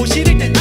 이제 나오고 싶을 때 나오고 싫을 땐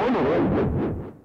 Oh, no, no, no.